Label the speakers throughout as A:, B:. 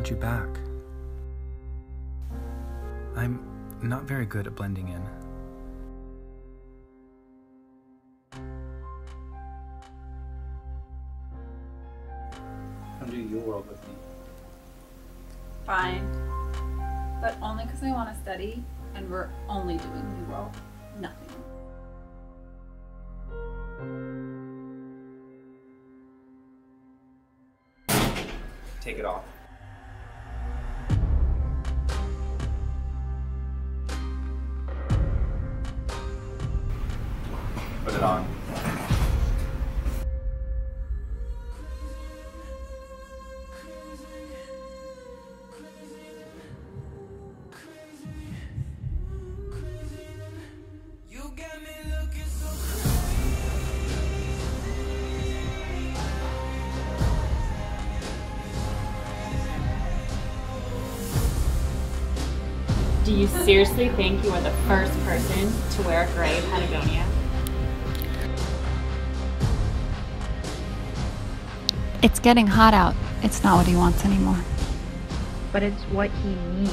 A: want you back. I'm not very good at blending in.
B: Come do your world with me.
C: Fine. But only because I want to study, and we're only doing New World. Nothing.
B: Take it off.
D: Do you seriously think you are the first person to wear a gray Patagonia?
E: It's getting hot out. It's not what he wants anymore.
F: but it's what he needs.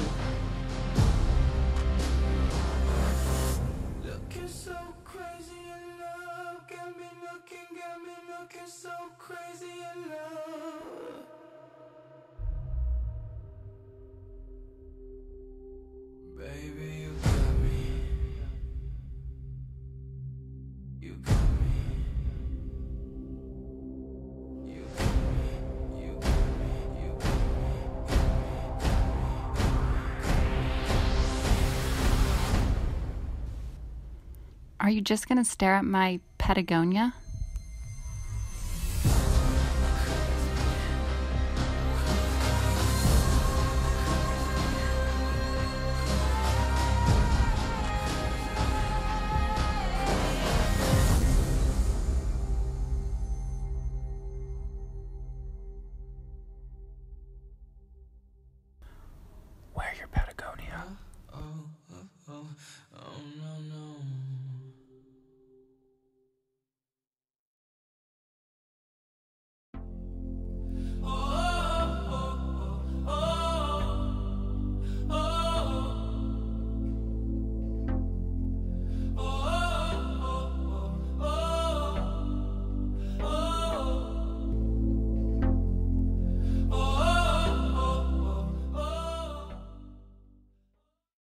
G: Looking so crazy in love, got me looking, got me looking so crazy in love.
E: Are you just gonna stare at my Patagonia?